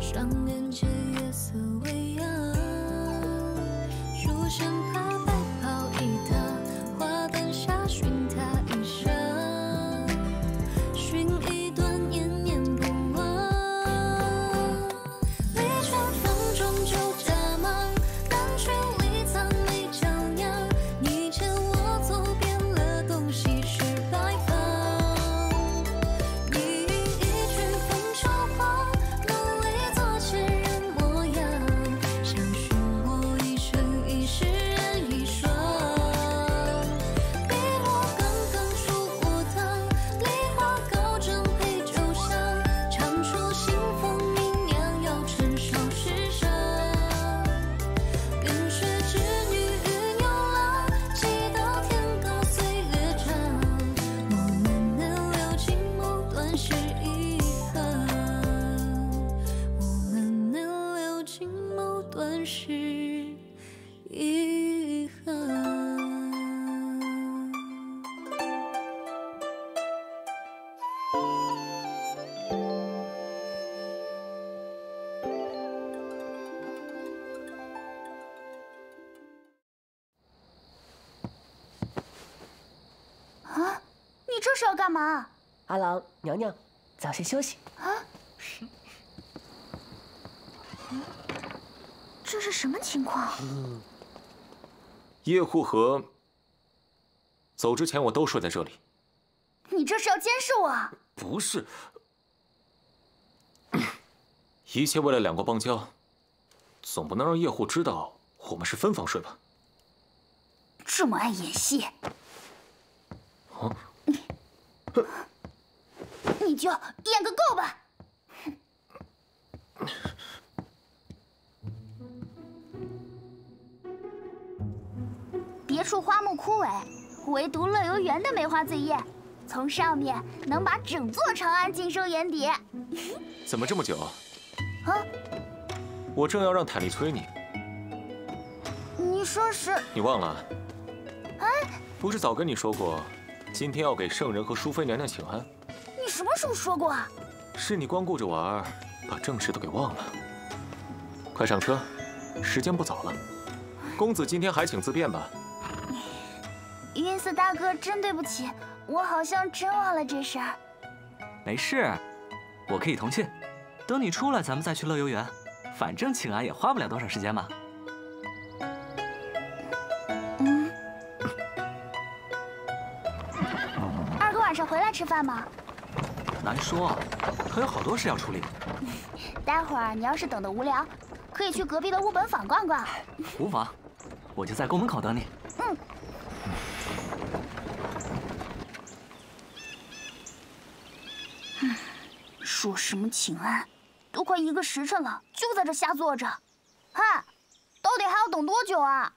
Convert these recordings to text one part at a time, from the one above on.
伤这是要干嘛？阿郎、娘娘，早些休息。啊？这是什么情况？叶护和走之前，我都睡在这里。你这是要监视我？不是，一切为了两国邦交，总不能让叶护知道我们是分房睡吧？这么爱演戏，啊？你就演个够吧！别处花木枯萎，唯独乐游园的梅花醉艳，从上面能把整座长安尽收眼底。怎么这么久？啊？我正要让坦丽催你。你说是？你忘了？哎，不是早跟你说过，今天要给圣人和淑妃娘娘请安？你什么时候说过啊？是你光顾着玩，把正事都给忘了。快上车，时间不早了。公子今天还请自便吧。云寺大哥，真对不起，我好像真忘了这事儿。没事，我可以同去。等你出来，咱们再去乐游园。反正请安也花不了多少时间嘛。晚上回来吃饭吗？难说，还有好多事要处理。待会儿你要是等得无聊，可以去隔壁的乌本坊逛逛。无妨，我就在宫门口等你。嗯。说什么请安？都快一个时辰了，就在这瞎坐着。嗨，到底还要等多久啊？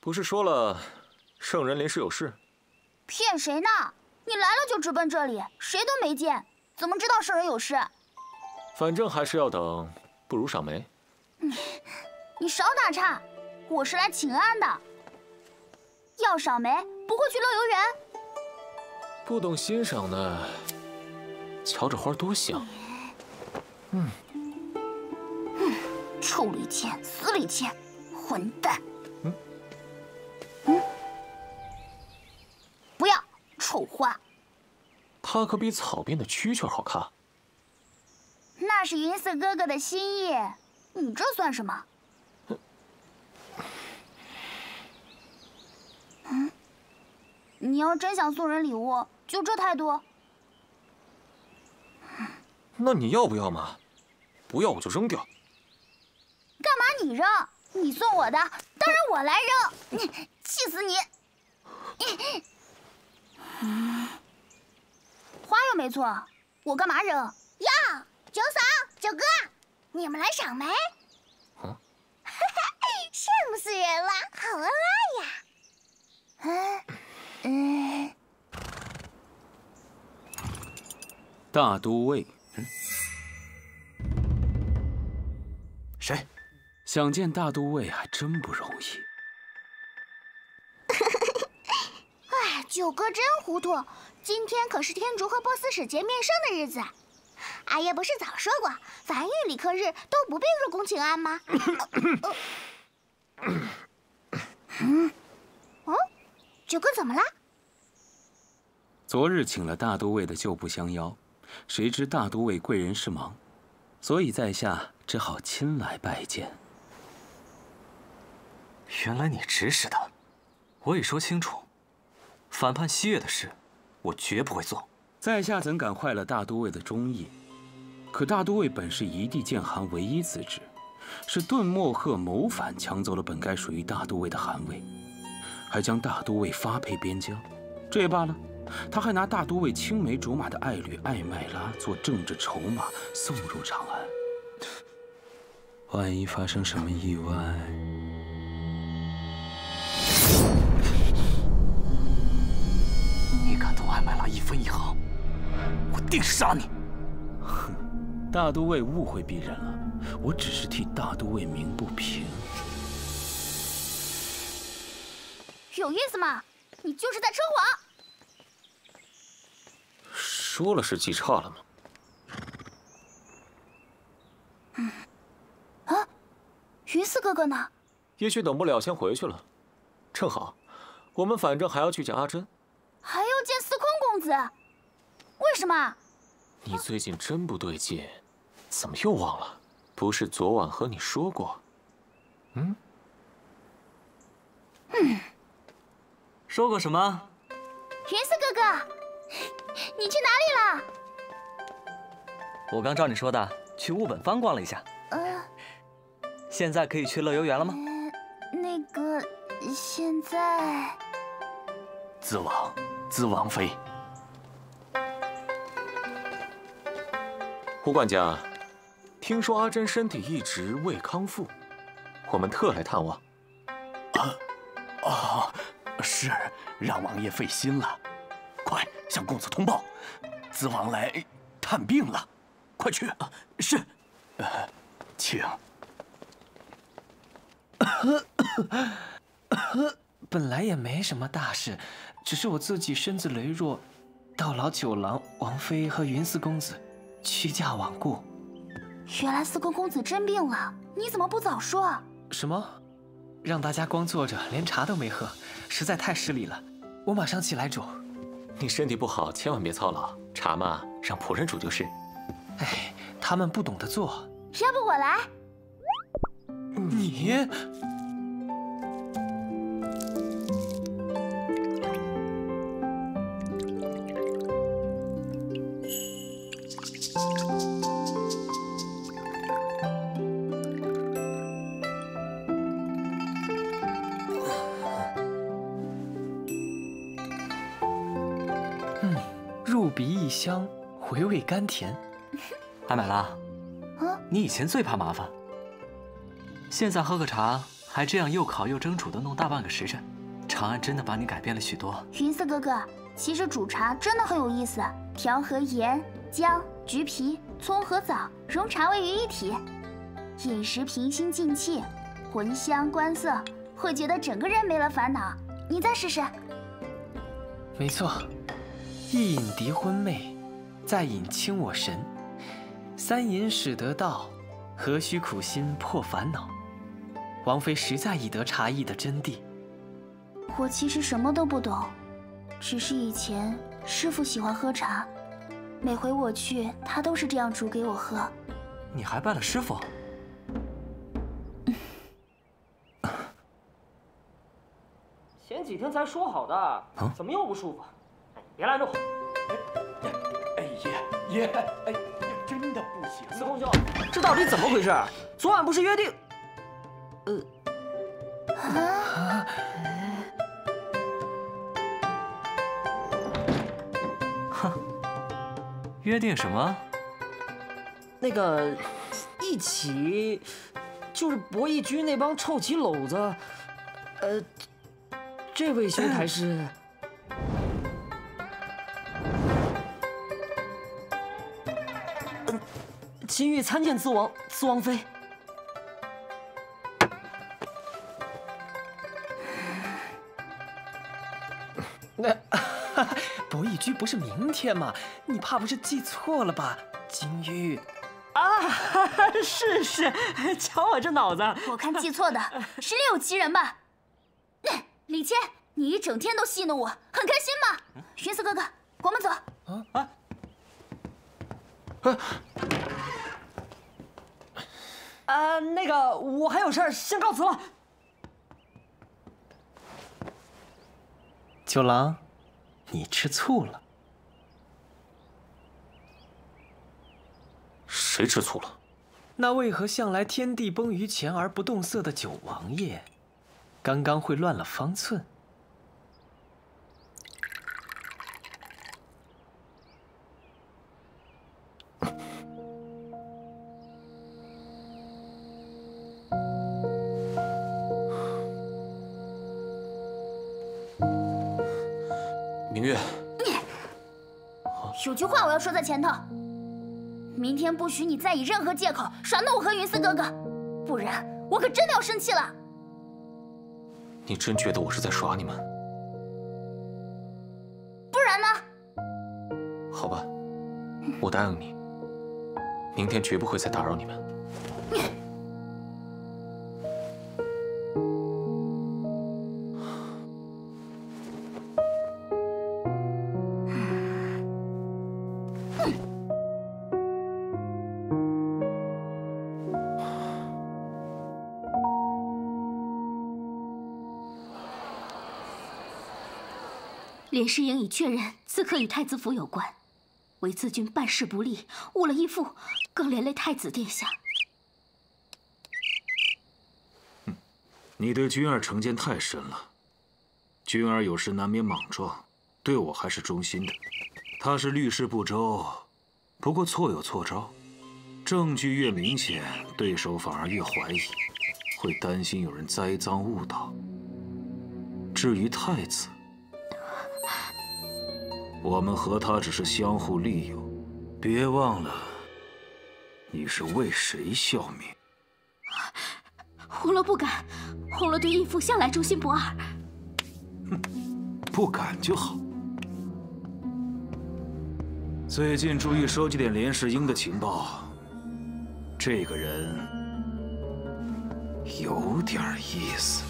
不是说了，圣人临时有事。骗谁呢？你来了就直奔这里，谁都没见，怎么知道圣人有事？反正还是要等，不如赏梅。你，你少打岔，我是来请安的。要赏梅，不会去乐游园。不懂欣赏呢。瞧这花多香！嗯，嗯，臭李谦，死李谦，混蛋！嗯，嗯，花！它可比草编的蛐蛐好看。那是云色哥哥的心意，你这算什么？嗯，你要真想送人礼物，就这态度？那你要不要嘛？不要我就扔掉。干嘛你扔？你送我的，当然我来扔。你气死你！花又没错，我干嘛扔？哟，九嫂、九哥，你们来赏梅？啊？羡慕死人了，好恩爱呀！嗯嗯。大都尉。谁？想见大都尉还真不容易。九哥真糊涂，今天可是天竺和波斯使节面圣的日子。阿爷不是早说过，凡遇礼客日都不必入宫请安吗？嗯，哦，九哥怎么了？昨日请了大都尉的旧部相邀，谁知大都尉贵人事忙，所以在下。只好亲来拜见。原来你指使的，我已说清楚，反叛西岳的事，我绝不会做。在下怎敢坏了大都尉的忠义？可大都尉本是一地建韩唯一子侄，是顿莫赫谋反，抢走了本该属于大都尉的汗位，还将大都尉发配边疆。这也罢了，他还拿大都尉青梅竹马的爱侣艾麦拉做政治筹码，送入长安。万一发生什么意外，麦拉一分一毫，我定杀你！哼，大都尉误会鄙人了，我只是替大都尉鸣不平。有意思吗？你就是在扯谎。说了是记差了吗？啊，云四哥哥呢？也许等不了，先回去了。正好，我们反正还要去见阿珍，公子，为什么？你最近真不对劲，怎么又忘了？不是昨晚和你说过？嗯？嗯。说过什么？云四哥哥，你去哪里了？我刚照你说的去物本坊逛了一下。呃。现在可以去乐游园了吗？那个，现在。子王，子王妃。胡管家，听说阿珍身体一直未康复，我们特来探望。啊，啊。是，让王爷费心了。快向公子通报，子王来探病了。快去！啊是，请。本来也没什么大事，只是我自己身子羸弱，到老九郎、王妃和云四公子屈驾罔顾。原来司空公子真病了，你怎么不早说？什么？让大家光坐着，连茶都没喝，实在太失礼了。我马上起来煮。你身体不好，千万别操劳。茶嘛，让仆人煮就是。哎，他们不懂得做。要不我来？你。香，回味甘甜。艾买拉，啊，你以前最怕麻烦，现在喝个茶还这样又烤又蒸煮的弄大半个时辰，长安真的把你改变了许多。云四哥哥，其实煮茶真的很有意思，调和盐、姜、橘皮、葱和枣，融茶味于一体，饮食平心静气，闻香观色，会觉得整个人没了烦恼。你再试试。没错。一饮涤昏寐，再饮清我神，三饮始得道，何须苦心破烦恼？王妃实在已得茶艺的真谛。我其实什么都不懂，只是以前师傅喜欢喝茶，每回我去，他都是这样煮给我喝。你还拜了师傅？前几天才说好的，怎么又不舒服？别拦着我！哎爷爷，哎，真的不行。司空兄，这到底怎么回事？昨晚不是约定……呃……啊？哼，约定什么？那个，一起，就是博弈居那帮臭棋篓子。呃，这位兄台是？今欲参见资王、资王妃。那 博弈居不是明天吗？你怕不是记错了吧？金玉。啊，是是，瞧我这脑子，我看记错的 是另有其人吧。李谦，你一整天都戏弄我，很开心吗？云四哥哥，我们走。啊啊！啊！啊，那个，我还有事儿，先告辞了。九郎，你吃醋了？谁吃醋了？那为何向来天地崩于前而不动色的九王爷，刚刚会乱了方寸？在前头，明天不许你再以任何借口耍弄我和云思哥哥，不然我可真的要生气了。你真觉得我是在耍你们？不然呢？好吧，我答应你，明天绝不会再打扰你们。连世英已确认刺客与太子府有关，唯自君办事不力，误了义父，更连累太子殿下。你对君儿成见太深了。君儿有时难免莽撞，对我还是忠心的。他是虑事不周，不过错有错招，证据越明显，对手反而越怀疑，会担心有人栽赃误导。至于太子，我们和他只是相互利用，别忘了，你是为谁效命？红楼不敢，红楼对义父向来忠心不二。哼，不敢就好。最近注意收集点连世英的情报，这个人有点意思。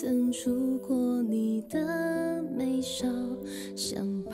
曾触过你的眉梢想把